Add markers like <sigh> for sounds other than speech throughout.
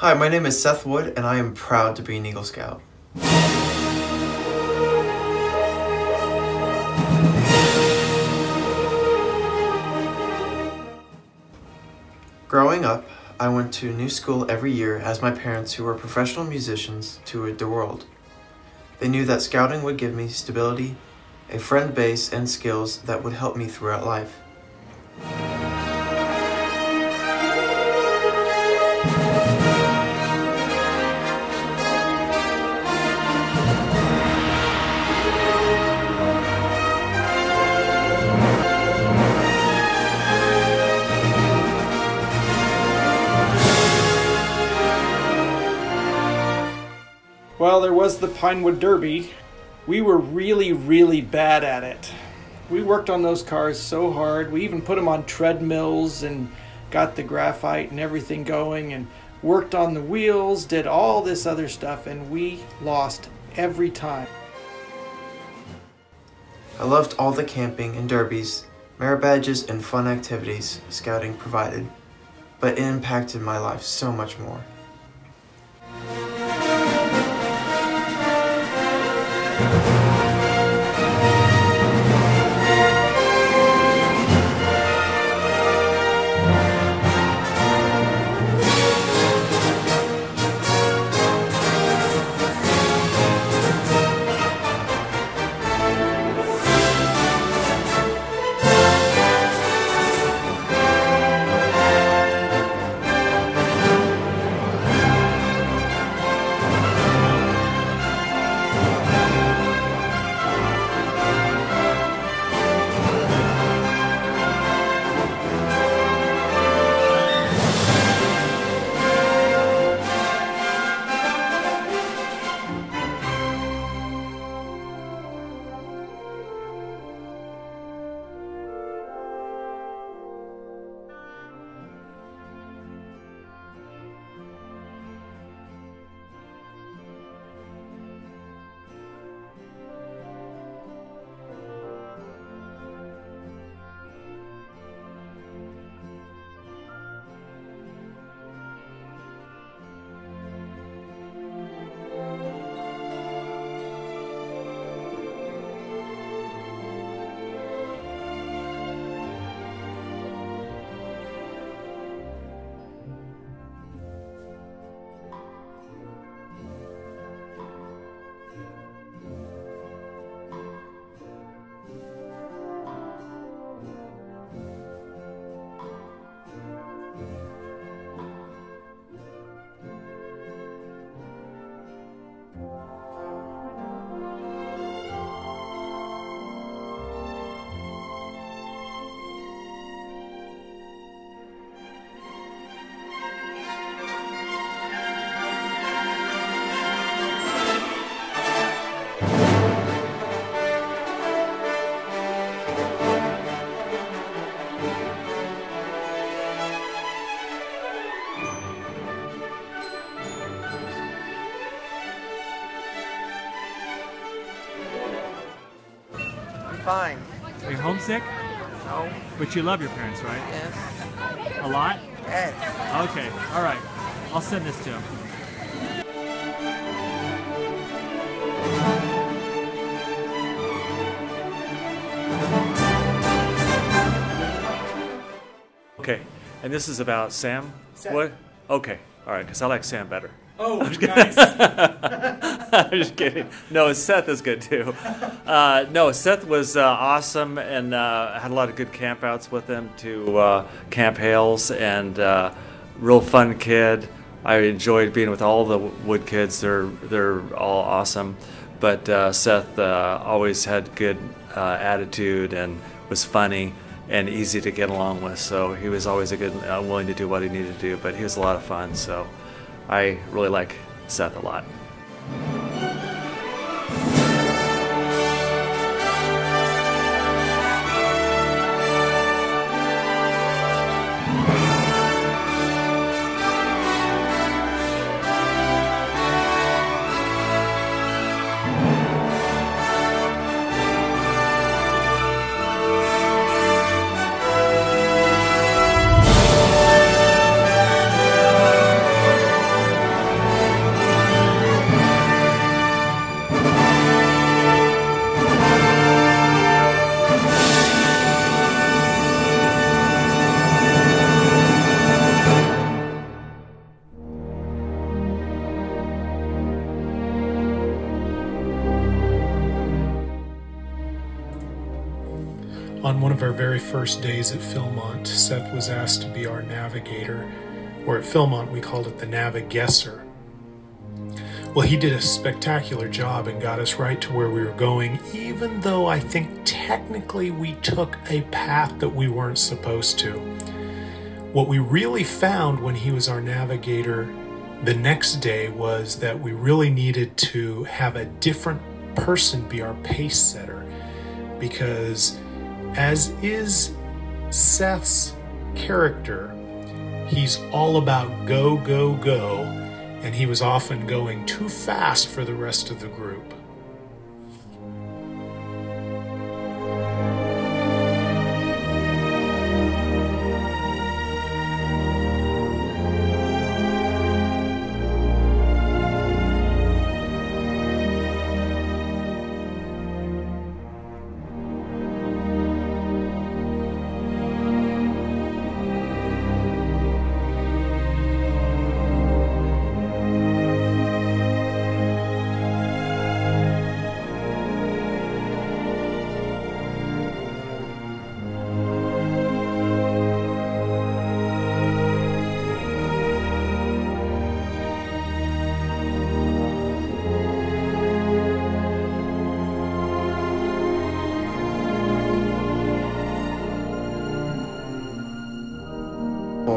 Hi, my name is Seth Wood, and I am proud to be an Eagle Scout. Growing up, I went to new school every year as my parents, who were professional musicians, toured the world. They knew that scouting would give me stability, a friend base, and skills that would help me throughout life. Well, there was the Pinewood Derby. We were really, really bad at it. We worked on those cars so hard. We even put them on treadmills and got the graphite and everything going and worked on the wheels, did all this other stuff, and we lost every time. I loved all the camping and derbies, merit badges, and fun activities scouting provided, but it impacted my life so much more. I'm Are you homesick? No. But you love your parents, right? Yes. A lot? Yes. Okay, all right. I'll send this to him. Okay, and this is about Sam. What? Okay, all right, because I like Sam better. Oh, <laughs> I'm <laughs> just kidding. No, Seth is good too. Uh, no, Seth was uh, awesome and uh, had a lot of good campouts with him to uh, Camp Hales and uh, real fun kid. I enjoyed being with all the Wood kids. They're they're all awesome. But uh, Seth always had good attitude and was funny and easy to get along with. So he was always a good, willing to do what he needed to do. But he was a lot of fun. So I really like Seth a lot. One of our very first days at Philmont, Seth was asked to be our navigator, or at Philmont we called it the navigesser. Well, he did a spectacular job and got us right to where we were going, even though I think technically we took a path that we weren't supposed to. What we really found when he was our navigator the next day was that we really needed to have a different person be our pace setter because, as is Seth's character, he's all about go, go, go, and he was often going too fast for the rest of the group.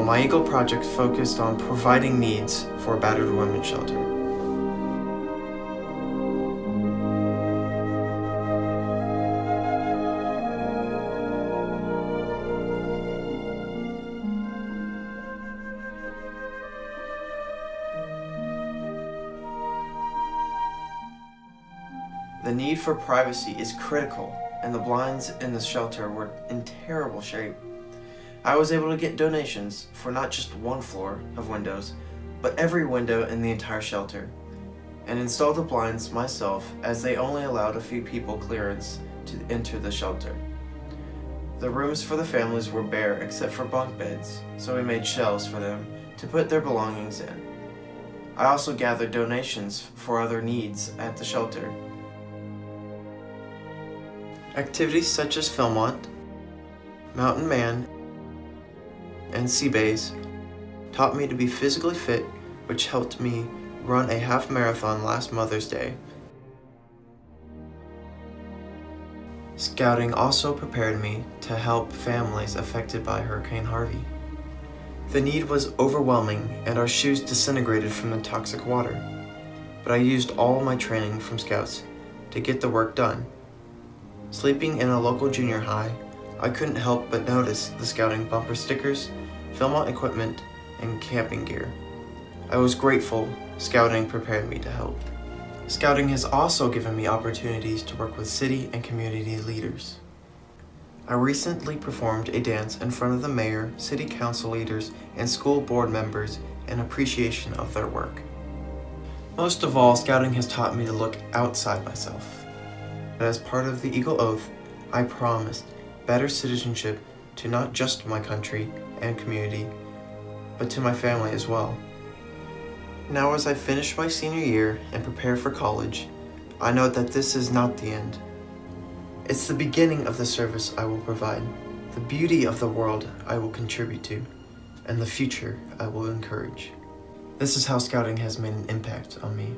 My Eagle project focused on providing needs for a battered women's shelter. The need for privacy is critical, and the blinds in the shelter were in terrible shape. I was able to get donations for not just one floor of windows, but every window in the entire shelter, and install the blinds myself as they only allowed a few people clearance to enter the shelter. The rooms for the families were bare except for bunk beds, so we made shelves for them to put their belongings in. I also gathered donations for other needs at the shelter. Activities such as Philmont, Mountain Man, and Sea Base taught me to be physically fit, which helped me run a half marathon last Mother's Day. Scouting also prepared me to help families affected by Hurricane Harvey. The need was overwhelming and our shoes disintegrated from the toxic water, but I used all my training from Scouts to get the work done. Sleeping in a local junior high, I couldn't help but notice the scouting bumper stickers, Philmont equipment, and camping gear. I was grateful scouting prepared me to help. Scouting has also given me opportunities to work with city and community leaders. I recently performed a dance in front of the mayor, city council leaders, and school board members in appreciation of their work. Most of all, scouting has taught me to look outside myself. As part of the Eagle Oath, I promised better citizenship to not just my country and community, but to my family as well. Now, as I finish my senior year and prepare for college, I know that this is not the end. It's the beginning of the service I will provide, the beauty of the world I will contribute to, and the future I will encourage. This is how scouting has made an impact on me.